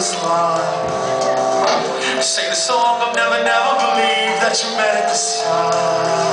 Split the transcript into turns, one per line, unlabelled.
baseline Sing the song of never, never believe that you met at the start.